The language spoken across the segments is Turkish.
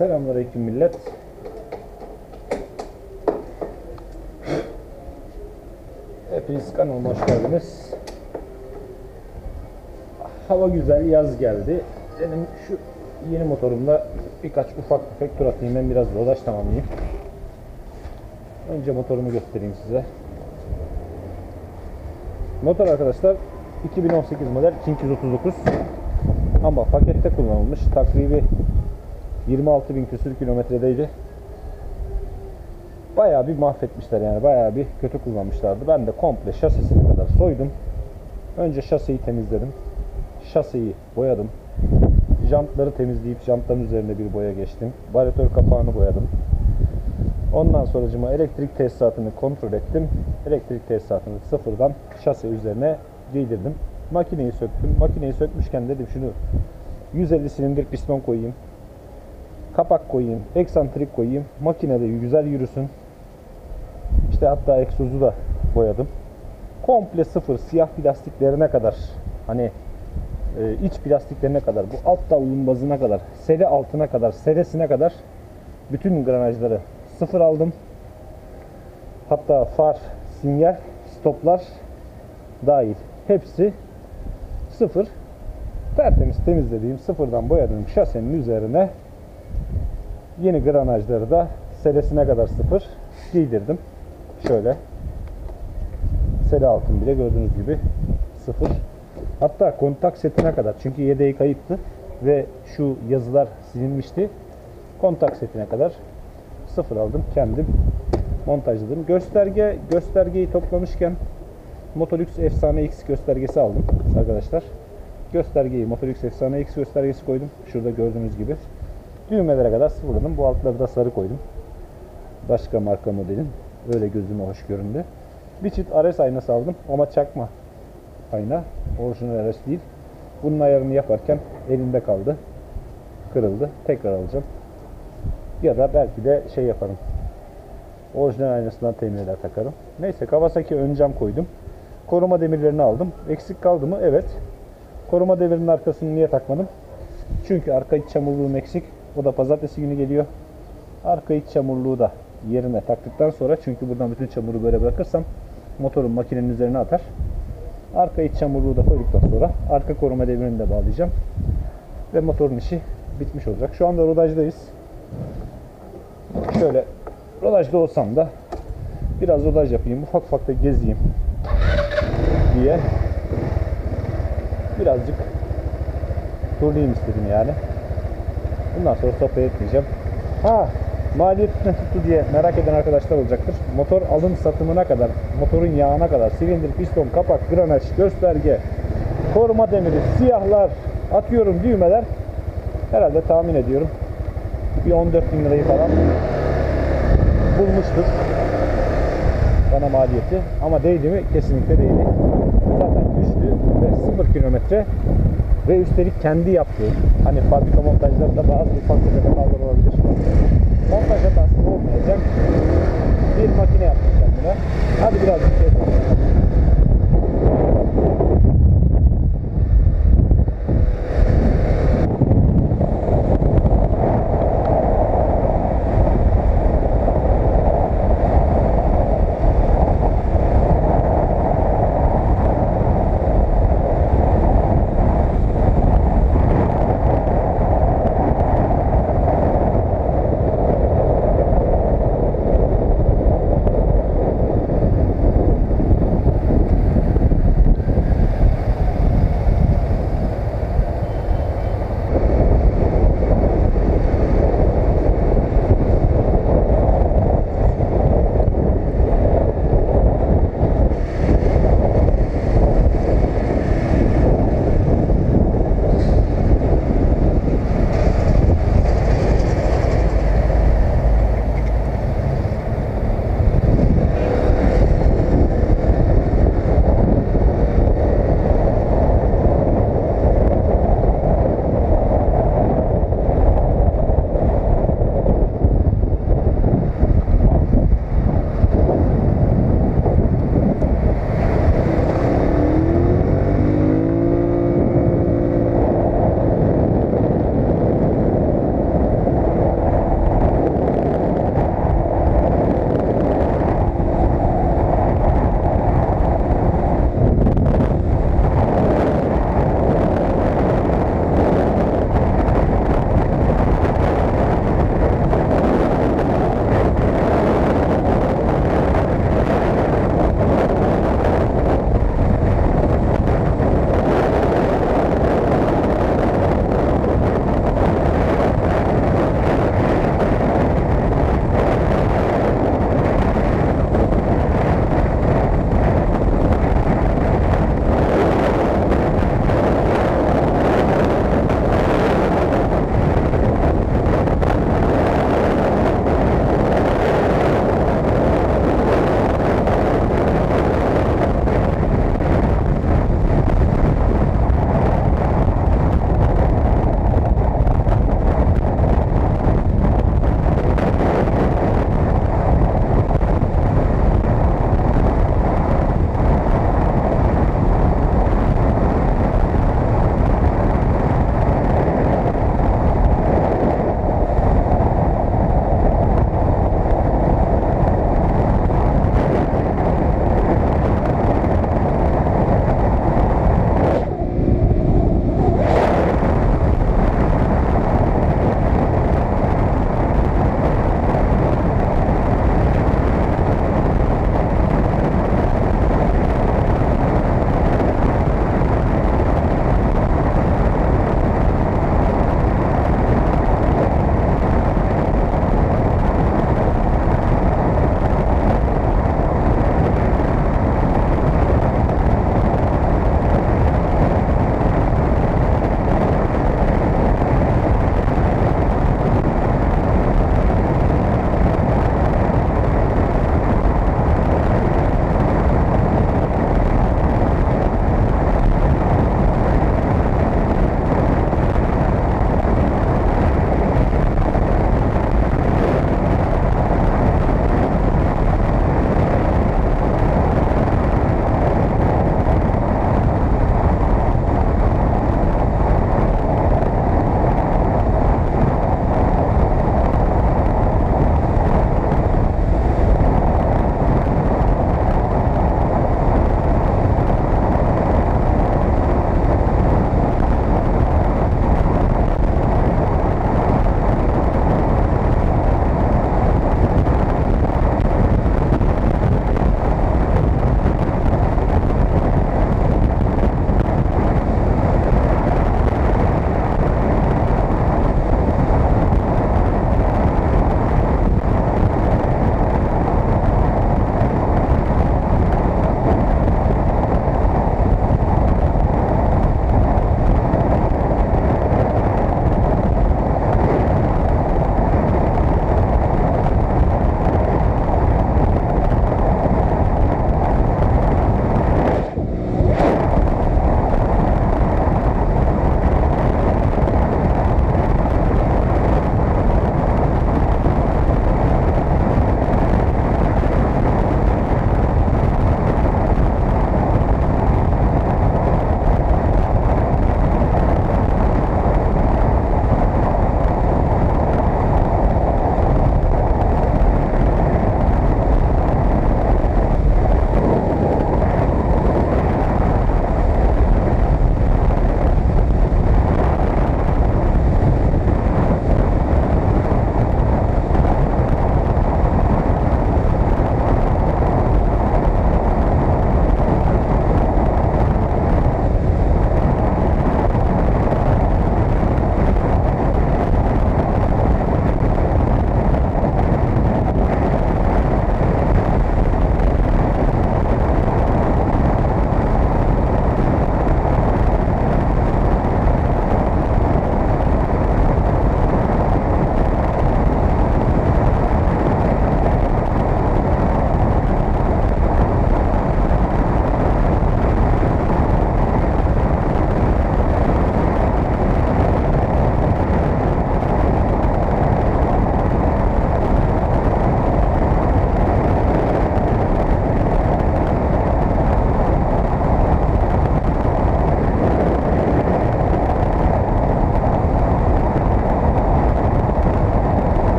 Selamünaleyküm millet. Hepiniz kanalıma hoş geldiniz. Hava güzel, yaz geldi. Benim şu yeni motorumda birkaç ufak tefek tur atayım. Ben biraz rodaj tamamlayayım. Önce motorumu göstereyim size. Motor arkadaşlar 2018 model King 139 ama pakette kullanılmış. Takribi 26 bin küsür kilometredeydi. Bayağı bir mahvetmişler yani. Bayağı bir kötü kullanmışlardı. Ben de komple şasisine kadar soydum. Önce şasiyi temizledim. Şasiyi boyadım. Jantları temizleyip jantların üzerine bir boya geçtim. Varyatör kapağını boyadım. Ondan sonracıma elektrik tesisatını kontrol ettim. Elektrik tesisatını sıfırdan şase üzerine giydirdim. Makineyi söktüm. Makineyi sökmüşken dedim şunu 150 silindir piston koyayım. Kapak koyayım. Eksantrik koyayım. Makinede güzel yürüsün. İşte hatta egzozu da boyadım. Komple sıfır siyah plastiklerine kadar hani e, iç plastiklerine kadar bu alt davulun bazına kadar sele altına kadar seresine kadar bütün granajları sıfır aldım. Hatta far, sinyal, stoplar dahil. Hepsi sıfır. Tertemiz temizlediğim, sıfırdan boyadığım şasenin üzerine yeni granajları da selesine kadar sıfır giydirdim. Şöyle. Sele altın bile gördüğünüz gibi sıfır. Hatta kontak setine kadar çünkü yedeği kayıptı ve şu yazılar silinmişti. Kontak setine kadar sıfır aldım. Kendim montajladım. Gösterge göstergeyi toplamışken Motolux Efsane X göstergesi aldım arkadaşlar. Göstergeyi Motolux Efsane X göstergesi koydum. Şurada gördüğünüz gibi. Düğmelere kadar sıfırladım. Bu altları da sarı koydum. Başka marka modelin. Öyle gözüme hoş göründü. Bir çift RS aynası aldım ama çakma ayna. Orijinal RS değil. Bunun ayarını yaparken elimde kaldı. Kırıldı. Tekrar alacağım. Ya da belki de şey yaparım. Orijinal aynasından temin eder takarım. Neyse Kawasaki ön cam koydum. Koruma demirlerini aldım. Eksik kaldı mı? Evet. Koruma demirinin arkasını niye takmadım? Çünkü arka iç çamurluğum eksik. O da pazartesi günü geliyor. Arka iç çamurluğu da yerine taktıktan sonra çünkü buradan bütün çamuru böyle bırakırsam motorun makinenin üzerine atar. Arka iç çamurluğu da koyduktan sonra arka koruma demirini de bağlayacağım. Ve motorun işi bitmiş olacak. Şu anda rodajdayız. Şöyle rodajda olsam da biraz rodaj yapayım. Ufak ufak da gezeyim diye birazcık turlayayım istedim yani. Bundan sonra sohbet etmeyeceğim. Ha maliyet ne tuttu diye merak eden arkadaşlar olacaktır. Motor alım satımına kadar, motorun yağına kadar, silindir, piston, kapak, granaj, gösterge, koruma demiri, siyahlar, atıyorum düğmeler. Herhalde tahmin ediyorum. Bir 14 bin lirayı falan bulmuştur. Bana maliyeti. Ama değdi mi? Kesinlikle değdi. Zaten güçlü ve sıfır kilometre ve üstelik kendi yaptığı hani fabrika montajlarında bazı ufak tefek hatalar olabilir. Montaj hatası olmayacak. Bir makine yaptım kendime hadi birazcık gezelim.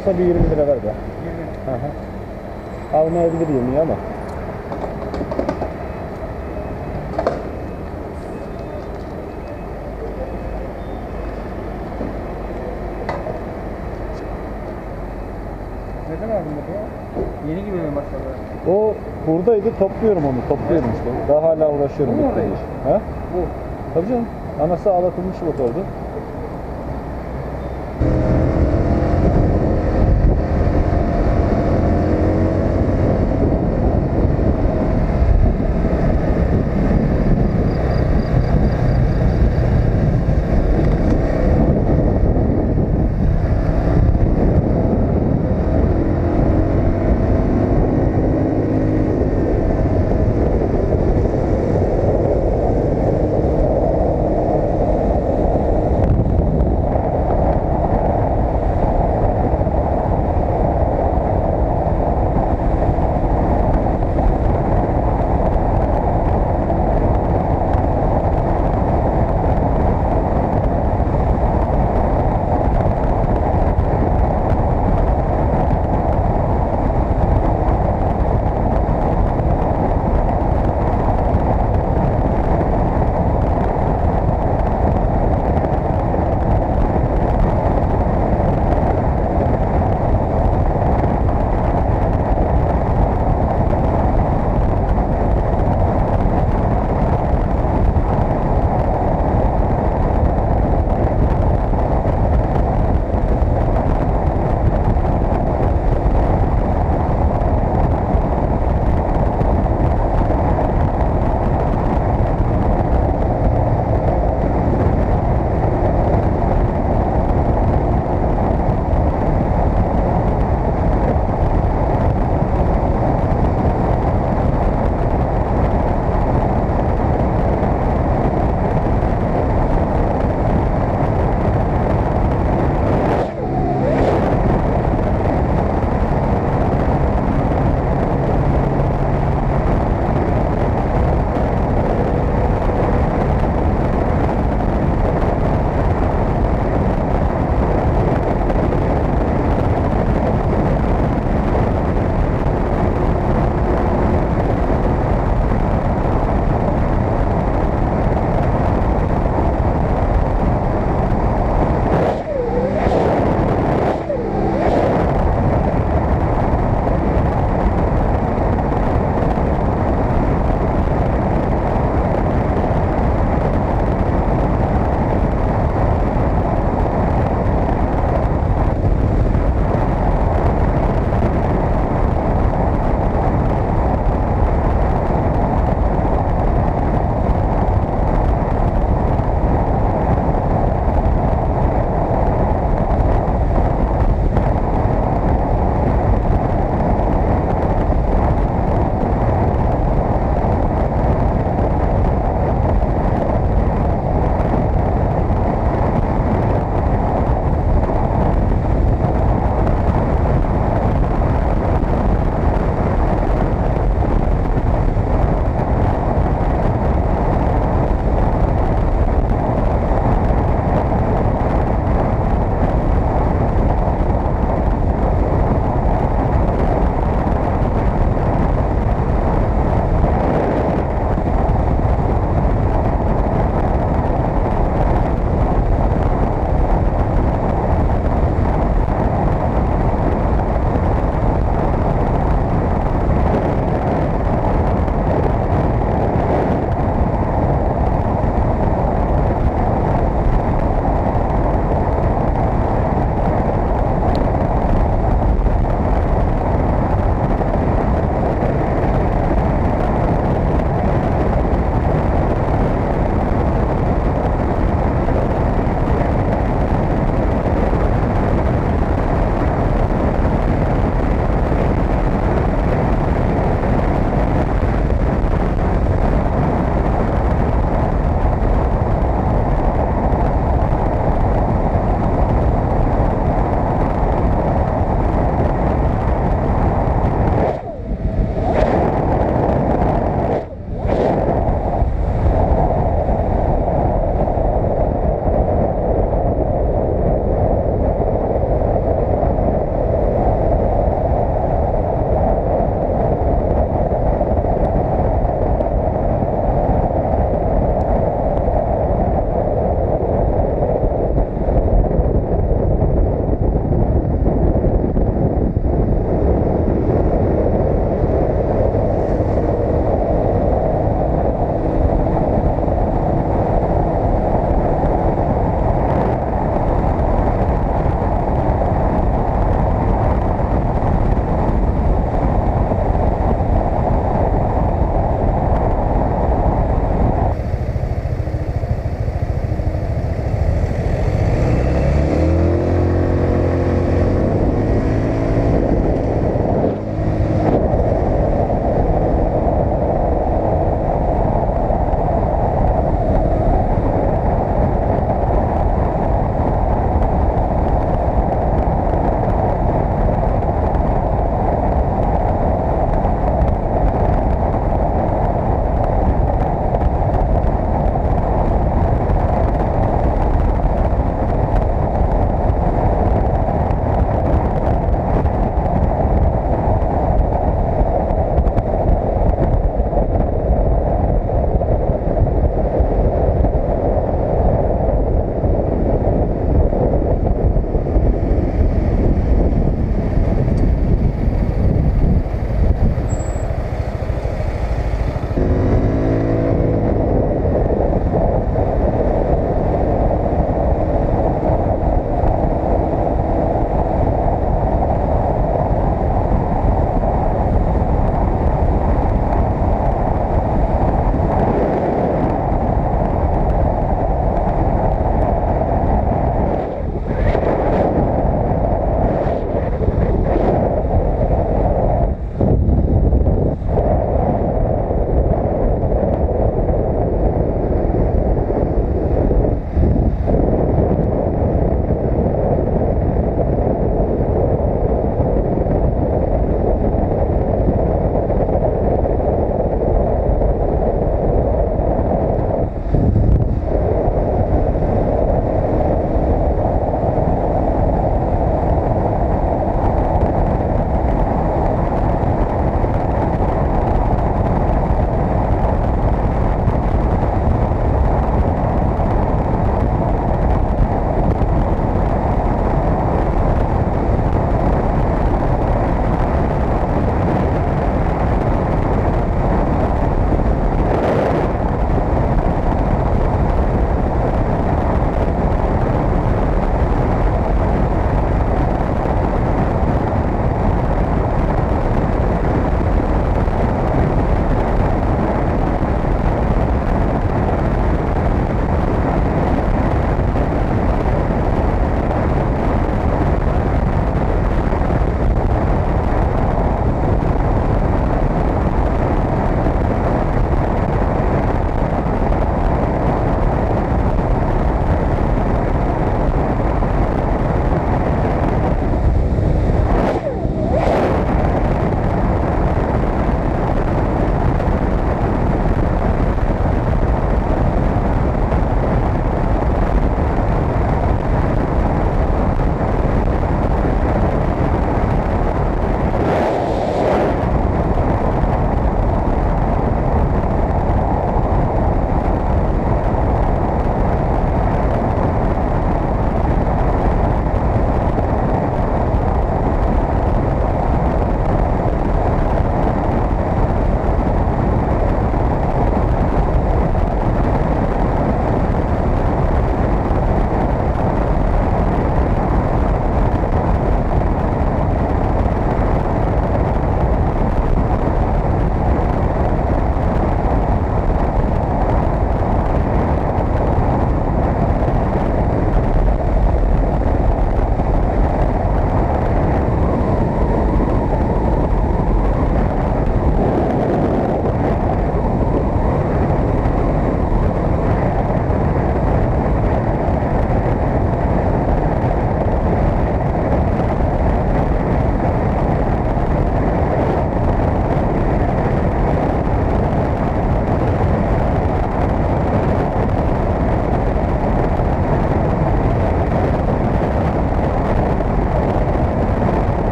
Alırsa bir 20 lira ver be. 20. Hı hı. Almayabilir 20'yi ama. Neden aldın bunu? Yeni gibi mi başladı? O buradaydı topluyorum onu topluyorum işte. Daha hala uğraşıyorum. Bu mu iş. Ha? Bu. Tabii canım. Anası ağlatılmış motordu.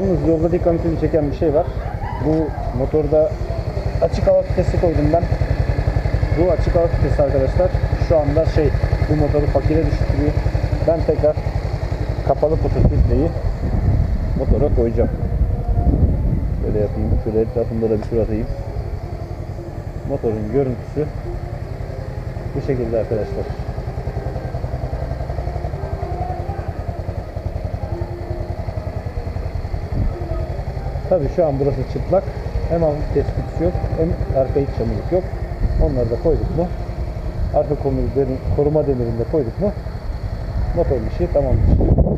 Yalnız yolda dikkatimi çeken bir şey var. Bu motorda açık hava vitesi koydum ben. Bu açık hava vitesi arkadaşlar şu anda şey bu motoru fakire düşürtüyor. Ben tekrar kapalı kutu filtreyi motora koyacağım. Böyle yapayım. Şöyle etrafında da bir tur atayım. Motorun görüntüsü bu şekilde arkadaşlar. Tabii şu an burası çıplak. Hem hafif tespitisi yok hem arka iç çamurluk yok. Onları da koyduk mu? Arka koruma, demir, koruma demirini de koyduk mu? Motorun işi tamamdır.